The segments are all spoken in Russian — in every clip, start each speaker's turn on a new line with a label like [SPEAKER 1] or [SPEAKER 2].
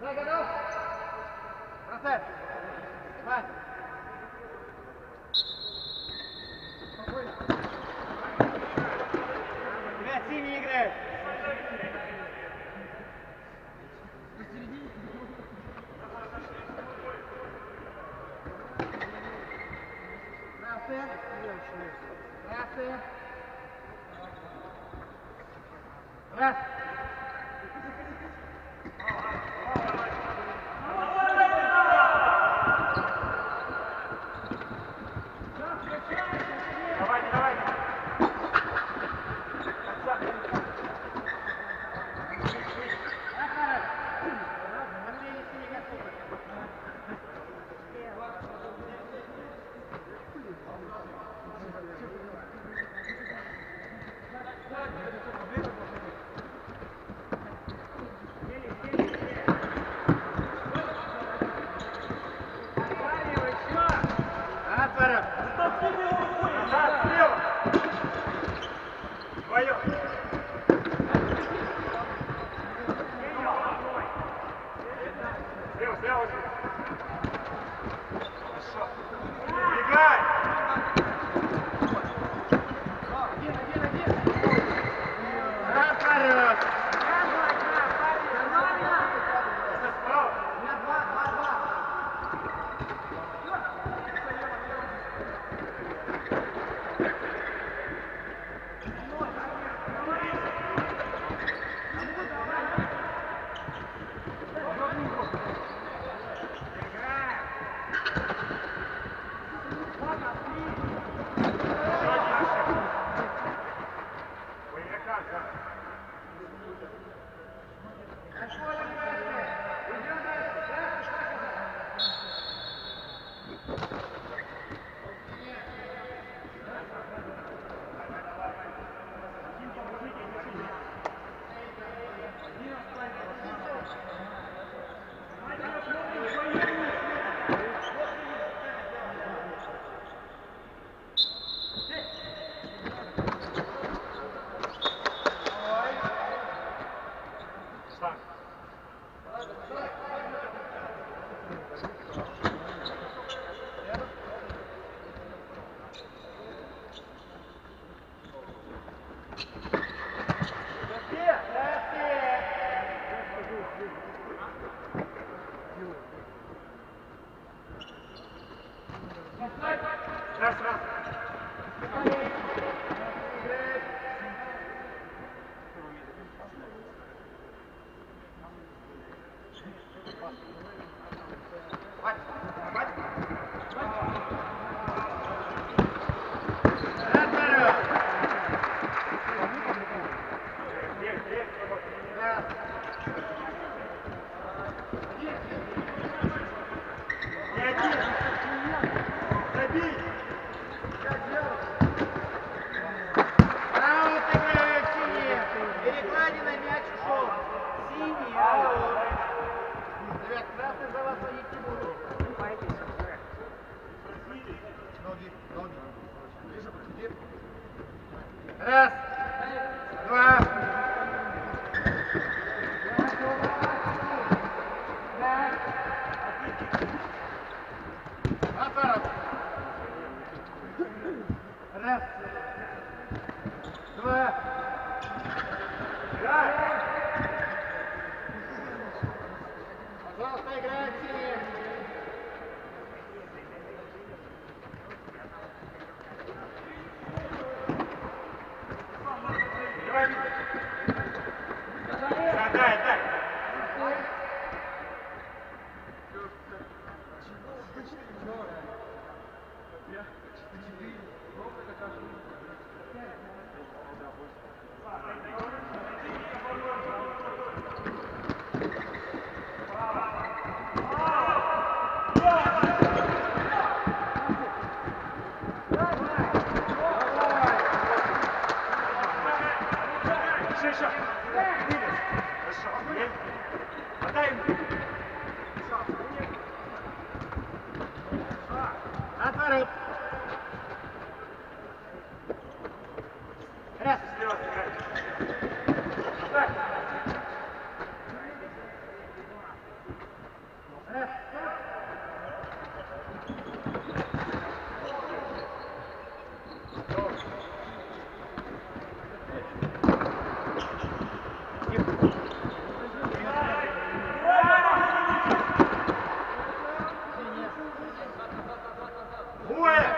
[SPEAKER 1] Да, готов. Красавец. Давай. Спокойно. Тебя синий играет. Красавец. Красавец. Раз. Costa Grazie. الشحن الشحن لا يمكن Where?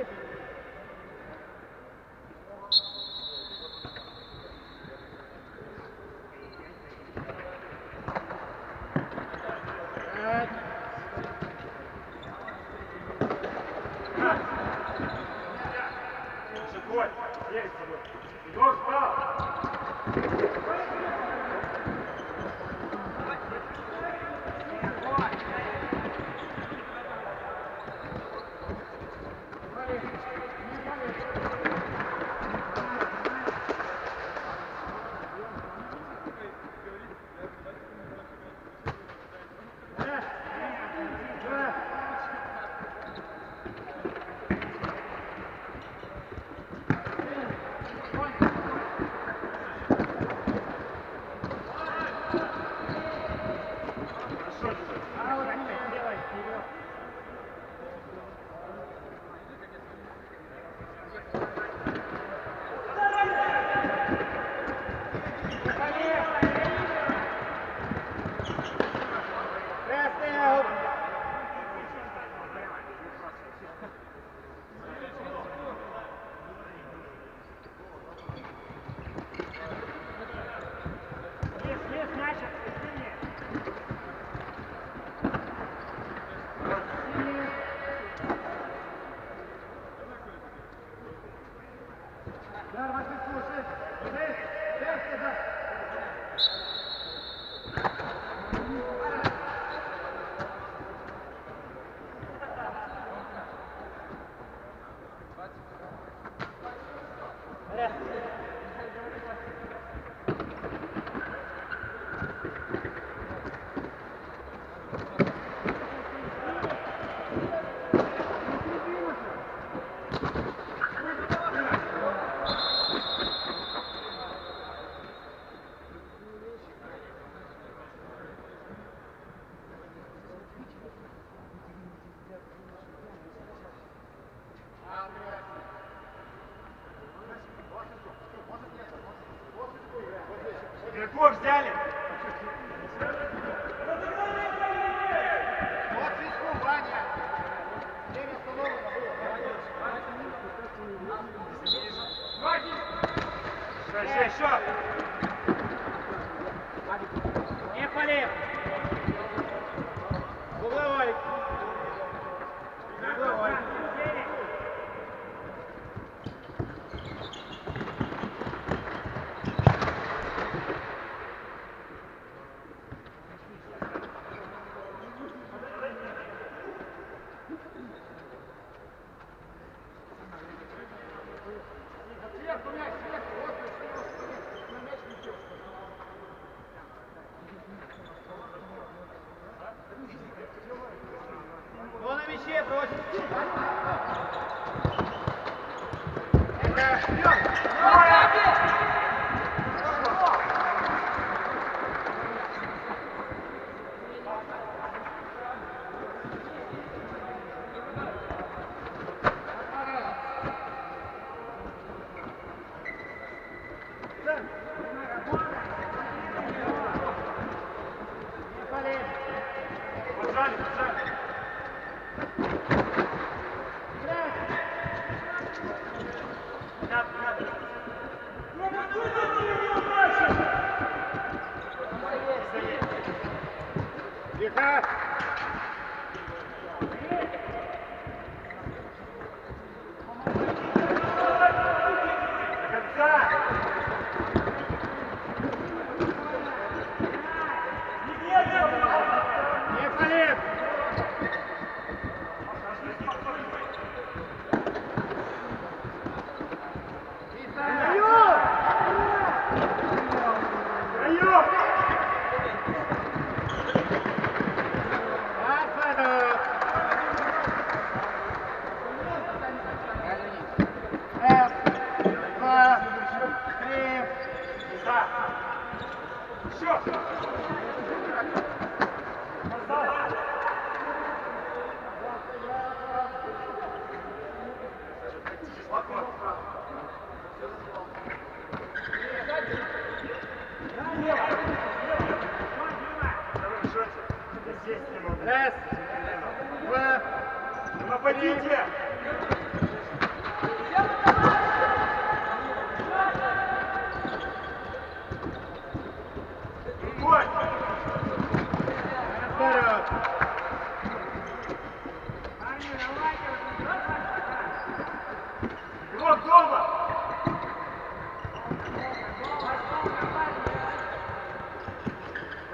[SPEAKER 1] David.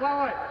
[SPEAKER 1] Ra n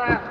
[SPEAKER 1] clap.